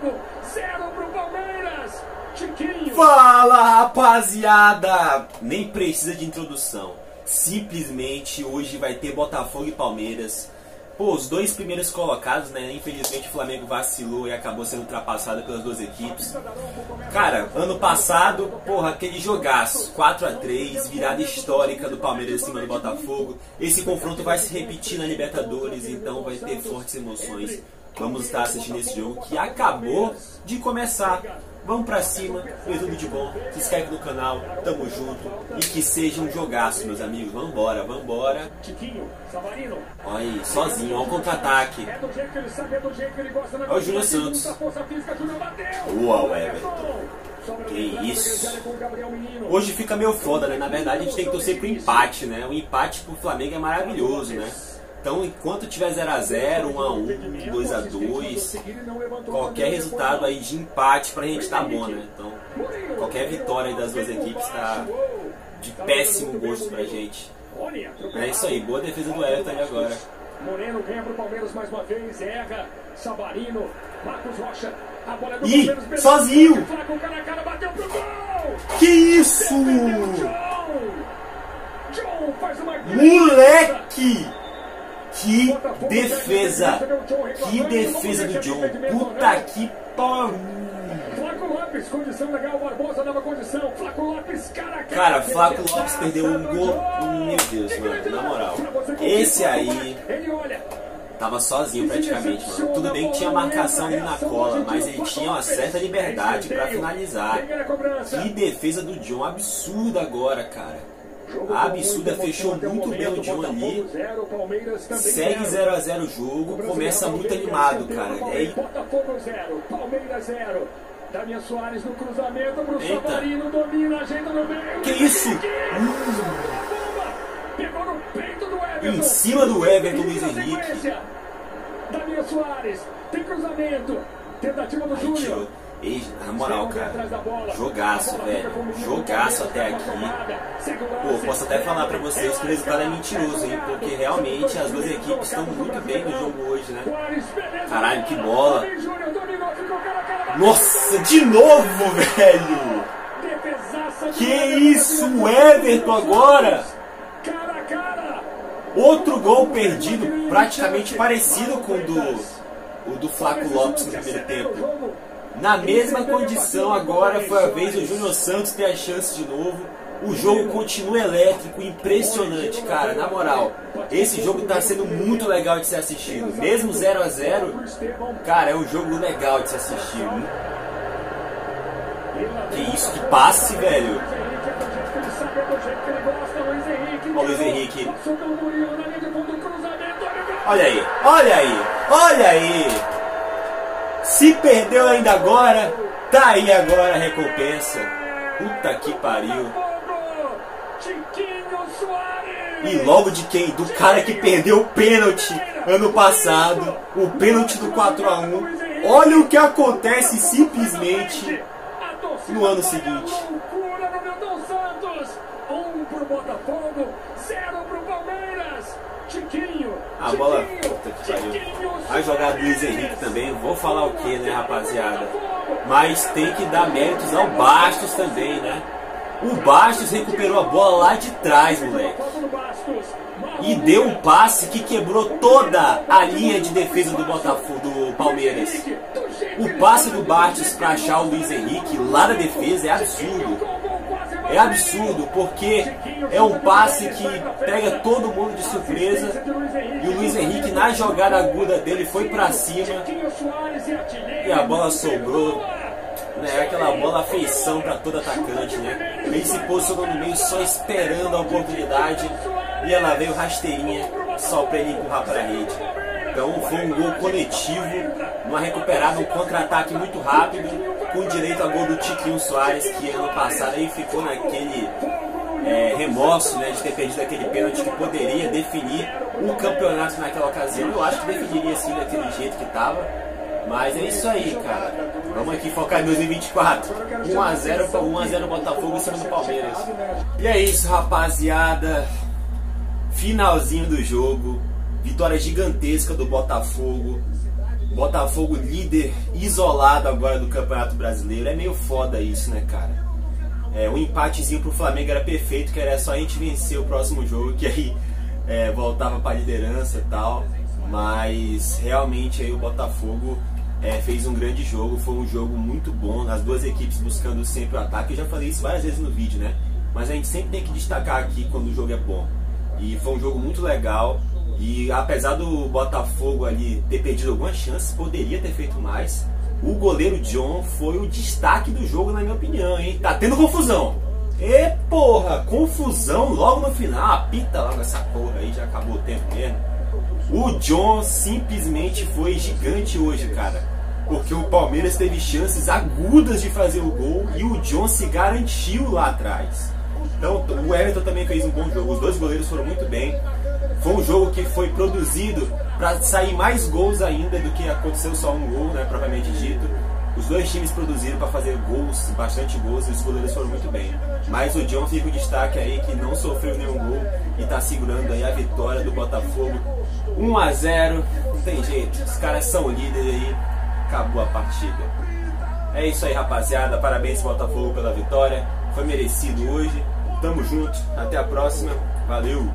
Botafogo, zero pro Palmeiras. Chiquinho. Fala rapaziada! Nem precisa de introdução. Simplesmente hoje vai ter Botafogo e Palmeiras. Pô, os dois primeiros colocados, né? Infelizmente o Flamengo vacilou e acabou sendo ultrapassado pelas duas equipes. Cara, ano passado, porra, aquele jogaço, 4 a 3 virada histórica do Palmeiras em cima do Botafogo. Esse confronto vai se repetir na Libertadores, então vai ter fortes emoções. Vamos estar assistindo esse jogo que acabou de começar. Vamos pra cima, foi tudo de bom. Se inscreve no canal, tamo junto. E que seja um jogaço, meus amigos. Vambora, vambora. Olha aí, sozinho, olha o contra-ataque. É do jeito que ele sabe, é do jeito que ele gosta. na Olha o Júnior Santos. Uau, Everton. Que isso. Hoje fica meio foda, né? Na verdade, a gente tem que torcer pro empate, né? O empate pro Flamengo é maravilhoso, né? Então, enquanto tiver 0x0, 1x1, 2x2, qualquer resultado aí de empate pra gente tá bom, né? Então, qualquer vitória aí das duas equipes tá de péssimo gosto pra gente. É isso aí, boa defesa do Everton ali agora. Moreno ganha pro Palmeiras mais uma vez, erra. Sabarino, Marcos Rocha. A bola é do Ih, Palmeiras, sozinho! Flaco, cara a cara, bateu pro gol! Que isso? John! John faz uma Moleque! Que defesa! Que defesa do John! Puta que pariu! Lopes, condição legal, Barbosa condição. Flaco Lopes, cara cara. Flaco Lopes perdeu um gol. Meu Deus, mano, na moral. Esse aí tava sozinho praticamente, mano. Tudo bem que tinha marcação ali na cola, mas ele tinha uma certa liberdade pra finalizar. Que defesa do John absurda agora, cara. Absurda, fechou muito bem o John ali. Segue 0x0 o jogo, começa muito animado, cara. E aí, Botafogo 0, Palmeiras 0. Damian Soares no cruzamento pro Eita. Savarino, domina, ajeita no meio. Que isso? Pegou no peito do Everton. Em cima do Everton, Luiz Henrique. Damian Soares, tem cruzamento. Tentativa do Júnior. Ei, na moral, cara. Jogaço, velho. Jogaço até aqui. Pô, posso até falar pra vocês que o resultado é mentiroso, hein? Porque realmente as duas equipes estão muito bem no jogo hoje, né? Caralho, que bola. Nossa, de novo, velho! Que isso, o Everton agora? Outro gol perdido, praticamente parecido com o do, o do Flaco Lopes no primeiro tempo. Na mesma condição, agora foi a vez do Júnior Santos ter a chance de novo. O jogo continua elétrico, impressionante, cara, na moral. Esse jogo tá sendo muito legal de ser assistido. Mesmo 0 a 0 cara, é um jogo legal de se assistir. Que isso, que passe, velho. Ó Luiz Henrique. Olha aí, olha aí, olha aí. Se perdeu ainda agora, tá aí agora a recompensa. Puta que pariu. E logo de quem? Do cara que perdeu o pênalti ano passado, o pênalti do 4 a 1 Olha o que acontece simplesmente no ano seguinte. A bola. Puta que pariu. Jogada do Luiz Henrique também. Vou falar o que, né, rapaziada? Mas tem que dar méritos ao Bastos também, né? O Bastos recuperou a bola lá de trás, moleque. E deu um passe que quebrou toda a linha de defesa do Botafogo, do Palmeiras. O passe do Bastos para achar o Luiz Henrique lá na defesa é absurdo. É absurdo, porque é um passe que pega todo mundo de surpresa. E o Luiz Henrique, na jogada aguda dele, foi pra cima. E a bola sobrou. Né, aquela bola feição para todo atacante, né? Ele se posicionou no meio só esperando a oportunidade. E ela veio rasteirinha só para ele empurrar para a rede. Então foi um gol coletivo, uma recuperada, um contra-ataque muito rápido, com direito a gol do Tiquinho Soares, que ano passado aí ficou naquele é, remorso né, de ter perdido aquele pênalti que poderia definir o campeonato naquela ocasião. Eu acho que definiria sim daquele jeito que estava. Mas é isso aí, cara. Vamos aqui focar em 2024. 1x0 1x0 Botafogo em cima do Palmeiras. E é isso, rapaziada. Finalzinho do jogo. Vitória gigantesca do Botafogo. Botafogo líder isolado agora do Campeonato Brasileiro. É meio foda isso, né, cara? É, um empatezinho pro Flamengo era perfeito, que era só a gente vencer o próximo jogo, que aí é, voltava pra liderança e tal. Mas realmente aí o Botafogo é, fez um grande jogo, foi um jogo muito bom, as duas equipes buscando sempre o ataque. Eu já falei isso várias vezes no vídeo, né? Mas a gente sempre tem que destacar aqui quando o jogo é bom. E foi um jogo muito legal. E apesar do Botafogo ali ter perdido algumas chances, poderia ter feito mais. O goleiro John foi o destaque do jogo, na minha opinião, hein? Tá tendo confusão. E porra, confusão logo no final. Apita logo essa porra aí, já acabou o tempo mesmo. O John simplesmente foi gigante hoje, cara. Porque o Palmeiras teve chances agudas de fazer o gol e o John se garantiu lá atrás. Então o Everton também fez um bom jogo. Os dois goleiros foram muito bem. Foi um jogo que foi produzido para sair mais gols ainda do que aconteceu só um gol, né, propriamente dito. Os dois times produziram para fazer gols, bastante gols, e os goleiros foram muito bem. Mas o John fica o destaque aí que não sofreu nenhum gol e está segurando aí a vitória do Botafogo 1 a 0. Não tem jeito, os caras são líderes aí. Acabou a partida. É isso aí, rapaziada. Parabéns Botafogo pela vitória. Foi merecido hoje. Tamo junto. Até a próxima. Valeu!